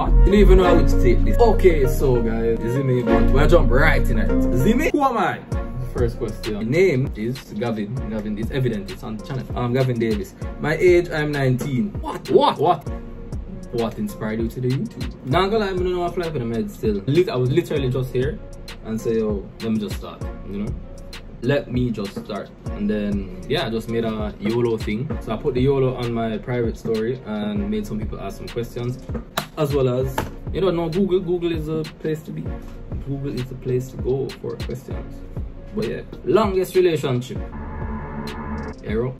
What? You don't even know how to take this. Okay, so guys, me? But we'll jump right in it. Zimmy. Who am I? First question. My name is Gavin. Gavin is evident. It's on the channel. I'm Gavin Davis. My age, I'm 19. What? What? What? What inspired you to do YouTube? Now I'm gonna lie, I don't know I fly for the med still. I was literally just here and say, oh, let me just start, you know? Let me just start. And then, yeah, I just made a YOLO thing. So I put the YOLO on my private story and made some people ask some questions. As well as, you know, Google. Google is a place to be. Google is a place to go for questions. But yeah, longest relationship. Arrow.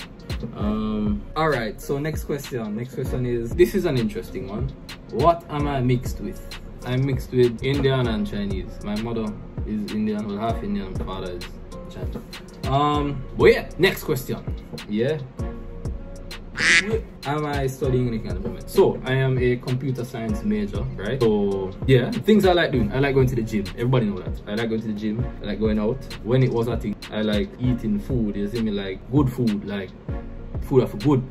Um, all right, so next question. Next question is this is an interesting one. What am I mixed with? I'm mixed with Indian and Chinese. My mother is Indian, well, half Indian, father is Chinese. Um, but yeah, next question. Yeah. Am I studying anything at the moment? So I am a computer science major, right? So yeah, things I like doing. I like going to the gym. Everybody know that. I like going to the gym. I like going out. When it was a thing, I like eating food. You see me like good food, like food for good.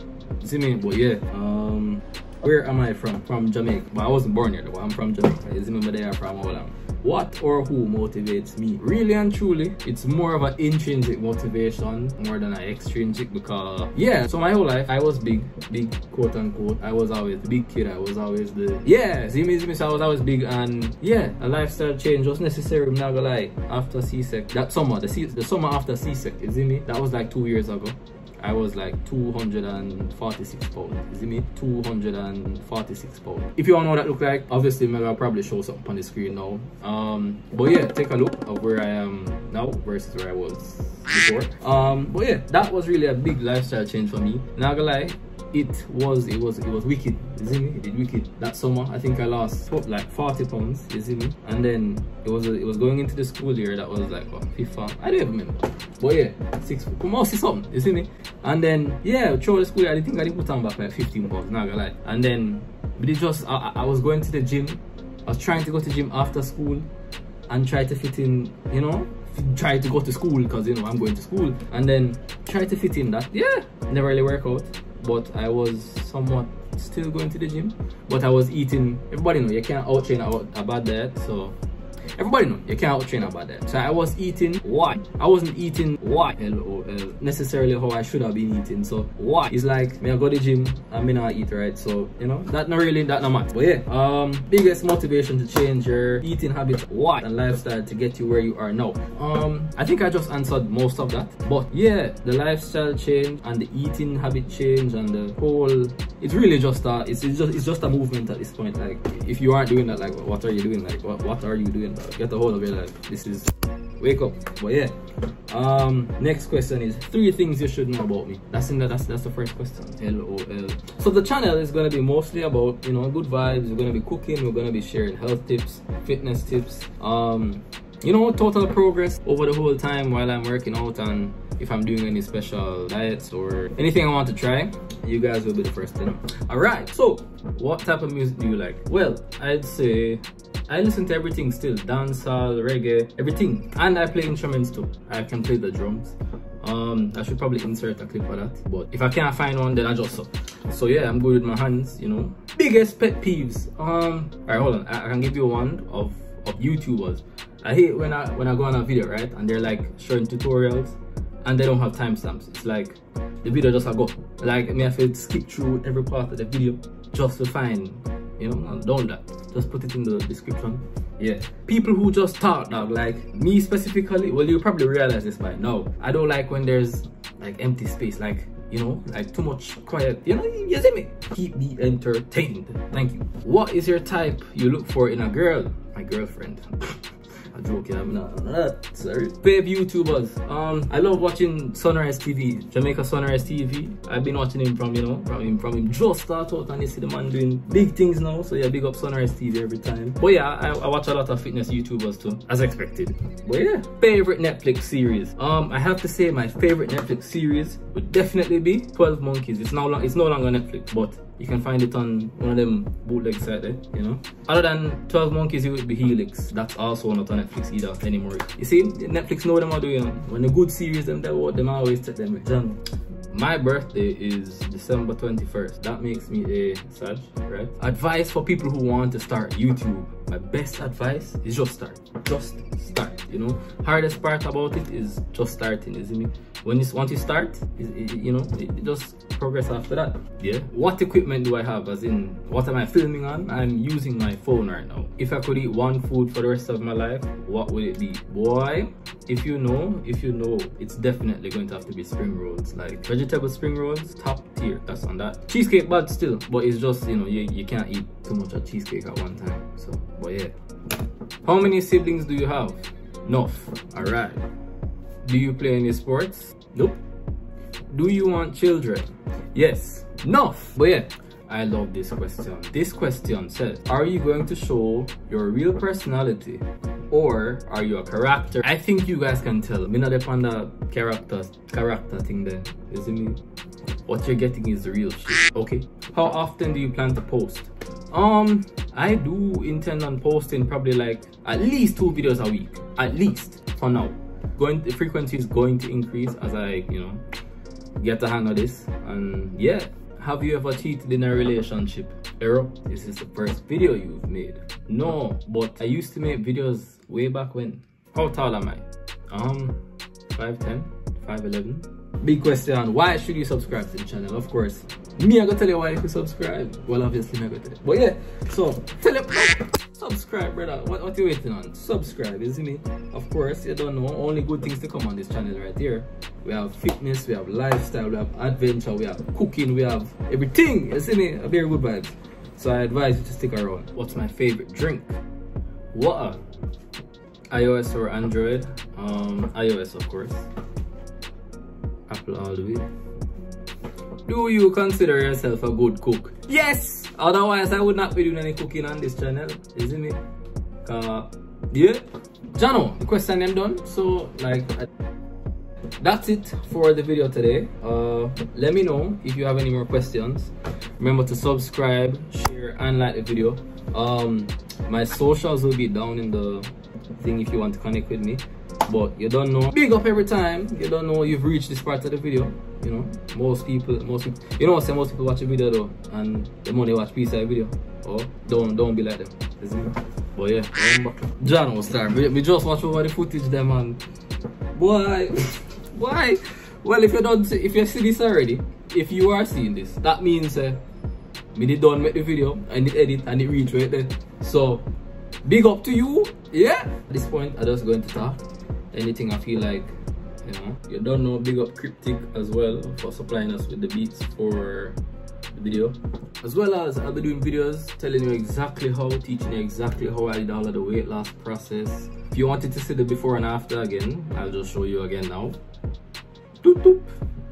You see me? But yeah, um, where am I from? From Jamaica. But I wasn't born here though. I'm from Jamaica. You? But they are from Holland what or who motivates me really and truly it's more of an intrinsic motivation more than an extrinsic because yeah so my whole life i was big big quote unquote i was always big kid i was always the yeah see me, see me so i was always big and yeah a lifestyle change was necessary i'm not gonna lie after CSEC that summer the, C the summer after CSEC you see me that was like two years ago I was like 246 pounds. You see me? 246 pounds. If you all know what that look like, obviously maybe I'll probably show something on the screen now. Um, but yeah, take a look of where I am now versus where I was before. Um, but yeah, that was really a big lifestyle change for me. Not gonna lie, it was it was it was wicked you see me it did wicked that summer. I think i lost like 40 pounds you see me and then it was a, it was going into the school year that was like what FIFA? I don't even remember. But yeah six come on see something you see me and then yeah through the school year i think i didn't put on back like 15 pounds not gonna lie. And then but it just I, I was going to the gym. I was trying to go to gym after school and try to fit in you know try to go to school because you know i'm going to school. And then try to fit in that yeah never really work out but I was somewhat still going to the gym. But I was eating, everybody know you can't out train a bad diet, so Everybody know you can't train about that. So I was eating why? I wasn't eating why L-O-L necessarily how I should have been eating. So why? It's like me I go to the gym and me not eat right. So you know that not really that not much. But yeah, um biggest motivation to change your eating habits, why and lifestyle to get you where you are now. Um I think I just answered most of that. But yeah, the lifestyle change and the eating habit change and the whole it's really just a it's, it's just it's just a movement at this point. Like if you aren't doing that, like what are you doing? Like what, what are you doing? Get a hold of it like this is wake up. But yeah um next question is three things you should know about me. That's in the, that's that's the first question. Lol so the channel is going to be mostly about you know good vibes. We're going to be cooking. We're going to be sharing health tips fitness tips. Um you know total progress over the whole time while i'm working out. And if i'm doing any special diets or anything i want to try you guys will be the first to know. All right so what type of music do you like? Well i'd say I listen to everything still, dancehall, reggae, everything. And I play instruments too. I can play the drums. Um, I should probably insert a clip of that. But if I can't find one, then I just so. So yeah, I'm good with my hands, you know. Biggest pet peeves. Um, alright, hold on. I, I, can give you one of of YouTubers. I hate when I when I go on a video, right, and they're like showing tutorials and they don't have timestamps. It's like the video just a go. Like me, I have to skip through every part of the video just to find you know don't that. Just put it in the description. Yeah. People who just talk dog like me specifically well you probably realize this by now. I don't like when there's like empty space like you know like too much quiet. You know you see me? Keep me entertained. Thank you. What is your type you look for in a girl? My girlfriend I'm joking, I'm not. I'm not. Sorry. Babe YouTubers. Um, I love watching Sunrise TV, Jamaica Sunrise TV. I've been watching him from, you know, from him from him just start out and you see the man doing big things now. So yeah, big up Sunrise TV every time. But yeah, I, I watch a lot of fitness YouTubers too, as expected. But yeah, favorite Netflix series. Um, I have to say my favorite Netflix series would definitely be 12 Monkeys. It's now it's no longer Netflix, but you can find it on one of them bootleg sites there, you know. Other than 12 Monkeys, it would be Helix. That's also not on Netflix either anymore. You see, Netflix know them are doing. When a good series them they what them always take them. John, my birthday is December 21st. That makes me a Sag, right? Advice for people who want to start YouTube. My best advice is just start. Just start, you know? Hardest part about it is just starting, isn't it? When you, once you start, it, you know, it, it just progress after that. Yeah. What equipment do I have? As in, what am I filming on? I'm using my phone right now. If I could eat one food for the rest of my life, what would it be? Boy, if you know, if you know, it's definitely going to have to be spring rolls. Like vegetable spring rolls, top tier. That's on that. Cheesecake but still, but it's just, you know, you, you can't eat too much of cheesecake at one time. So, but yeah. How many siblings do you have? Enough. Alright. Do you play any sports? Nope. Do you want children? Yes. Enough. But yeah, I love this question. This question says, are you going to show your real personality or are you a character? I think you guys can tell. Me not depend the character, character thing then. Is it me? What you're getting is the real shit. Okay. How often do you plan to post? Um, I do intend on posting probably like at least two videos a week. At least for now. Going the frequency is going to increase as I, you know, get the hang of this. And yeah, have you ever cheated in a relationship? Error, this is the first video you've made. No, but I used to make videos way back when. How tall am I? Um, 5'10", 5'11". Big question, why should you subscribe to the channel? Of course, me I gonna tell you why you subscribe. Well, obviously, I'm gonna tell you. But yeah, so tell you, subscribe, brother. What, what you waiting on? Subscribe, see me? Of course, you don't know. Only good things to come on this channel right here. We have fitness, we have lifestyle, we have adventure, we have cooking, we have everything. You see me? A very good vibes. So I advise you to stick around. What's my favorite drink? Water. iOS or Android? Um, iOS, of course. Apple all the way. Do you consider yourself a good cook? Yes! Otherwise, I would not be doing any cooking on this channel. Isn't it? Uh, yeah. Jano, the question I'm done. So, like, that's it for the video today. Uh, let me know if you have any more questions. Remember to subscribe, share, and like the video. Um, my socials will be down in the thing if you want to connect with me but you don't know. Big up every time. You don't know you've reached this part of the video you know. Most people most people you know say most people watch a video though and the money watch piece of video. Oh don't don't be like them. But yeah. John will start we, we just watch over the footage there man. Boy why well if you don't see, if you see this already if you are seeing this that means uh, me did done make the video and it edit and it reach right there. So big up to you. Yeah. At this point i just going to talk anything i feel like you know you don't know big up Kryptic as well for supplying us with the beats for the video. As well as i'll be doing videos telling you exactly how teaching you exactly how i did all of the weight loss process. If you wanted to see the before and after again i'll just show you again now. Doop, doop.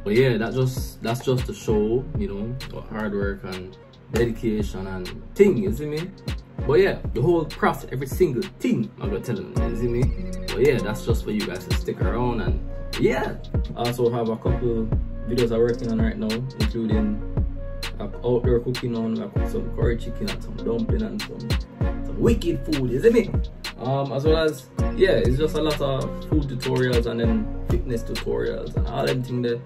but yeah that just that's just to show you know hard work and dedication and thing you see me but yeah, the whole craft, every single thing I'm gonna tell them, you see me? But yeah, that's just for you guys to stick around and yeah. I also have a couple videos I'm working on right now, including outdoor cooking on, cook some curry chicken and some dumpling and some, some wicked food, isn't it? Um, as well as, yeah, it's just a lot of food tutorials and then fitness tutorials and all that thing there.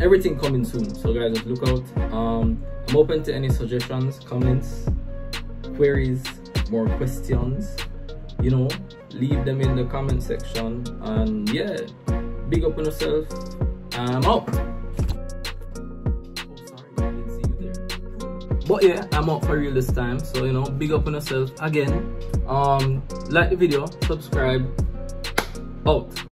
Everything coming soon, so guys, just look out. Um, I'm open to any suggestions, comments, queries, more questions, you know, leave them in the comment section. And yeah, big up on yourself. I'm out. But yeah, I'm out for real this time. So you know, big up on yourself again. Um, like the video, subscribe, out.